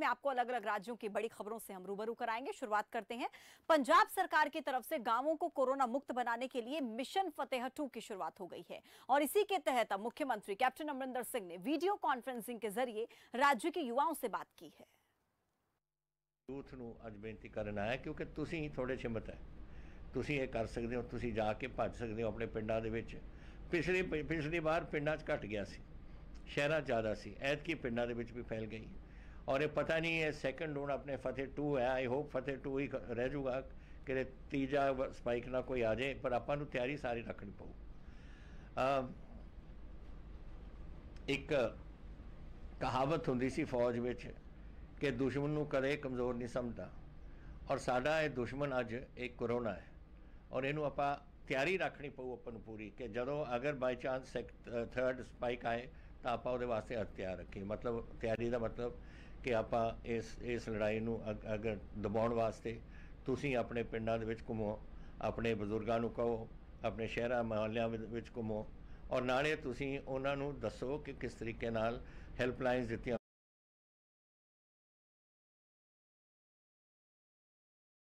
इसमें आपको अलग अलग राज्यों की बड़ी खबरों से हम रूबरू कराएंगे शुरुआत करते हैं पंजाब सरकार की तरफ से गांवों को कोरोना मुक्त बनाने के लिए मिशन फतेह टू की शुरुआत हो गई है और इसी के तहत अब मुख्यमंत्री कैप्टन अमरिंदर सिंह ने वीडियो कॉन्फ्रेंसिंग के जरिए राज्य के युवाओं से बात की है ਯੂਥ ਨੂੰ ਅੱਜ ਬੇਨਤੀ ਕਰਨ ਆਇਆ ਕਿਉਂਕਿ ਤੁਸੀਂ ਥੋੜੇ ਹਿੰਮਤ ਹੈ ਤੁਸੀਂ ਇਹ ਕਰ ਸਕਦੇ ਹੋ ਤੁਸੀਂ ਜਾ ਕੇ ਭੱਜ ਸਕਦੇ ਹੋ ਆਪਣੇ ਪਿੰਡਾਂ ਦੇ ਵਿੱਚ ਪਿਛਲੀ ਪਿਛਲੀ ਵਾਰ ਪਿੰਡਾਂ 'ਚ ਘਟ ਗਿਆ ਸੀ ਸ਼ਹਿਰਾਂ 'ਚ ਜ਼ਿਆਦਾ ਸੀ ਐਤਕੀ ਪਿੰਡਾਂ ਦੇ ਵਿੱਚ ਵੀ ਫੈਲ ਗਈ ਔਰ ਇਹ ਪਤਾ ਨਹੀਂ ਇਹ ਸੈਕੰਡ ਹੁਣ ਆਪਣੇ ਫਤਿਹ 2 ਹੈ ਆਈ ਹੋਪ ਫਤਿਹ 2 ਹੀ ਰਹਿ ਜਾਊਗਾ ਕਿ ਤੀਜਾ ਸਪਾਈਕ ਨਾ ਕੋਈ ਆ ਜਾਏ ਪਰ ਆਪਾਂ ਨੂੰ ਤਿਆਰੀ ਸਾਰੀ ਰੱਖਣੀ ਪਊ ਇੱਕ ਕਹਾਵਤ ਹੁੰਦੀ ਸੀ ਫੌਜ ਵਿੱਚ ਕਿ ਦੁਸ਼ਮਣ ਨੂੰ ਕਦੇ ਕਮਜ਼ੋਰ ਨਹੀਂ ਸਮਝਦਾ ਔਰ ਸਾਡਾ ਇਹ ਦੁਸ਼ਮਣ ਅੱਜ ਇੱਕ ਕਰੋਨਾ ਹੈ ਔਰ ਇਹਨੂੰ ਆਪਾਂ ਤਿਆਰੀ ਰੱਖਣੀ ਪਊ ਆਪਾਂ ਨੂੰ ਪੂਰੀ ਕਿ ਜਦੋਂ ਅਗਰ ਬਾਈ ਚਾਂਸ ਥਰਡ ਸਪਾਈਕ ਆਏ ਤਾਂ ਆਪਾਂ ਉਹਦੇ ਵਾਸਤੇ ਹੱਥ ਤਿਆਰ ਰੱਖੀਏ ਮਤਲਬ ਤਿਆਰੀ ਦਾ ਮਤਲਬ ਕਿ ਆਪਾਂ ਇਸ ਇਸ ਲੜਾਈ ਨੂੰ ਅਗਰ ਦਬਾਉਣ ਵਾਸਤੇ ਤੁਸੀਂ ਆਪਣੇ ਪਿੰਡਾਂ ਦੇ ਵਿੱਚ ਘੁੰਮੋ, ਆਪਣੇ ਬਜ਼ੁਰਗਾਂ ਨੂੰ ਕਹੋ, ਆਪਣੇ ਸ਼ਹਿਰਾਂ, ਮੁਹੱਲਿਆਂ ਵਿੱਚ ਘੁੰਮੋ ਔਰ ਨਾਲੇ ਤੁਸੀਂ ਉਹਨਾਂ ਨੂੰ ਦੱਸੋ ਕਿ ਕਿਸ ਤਰੀਕੇ ਨਾਲ ਹੈਲਪਲਾਈਨਸ ਦਿੱਤੀਆਂ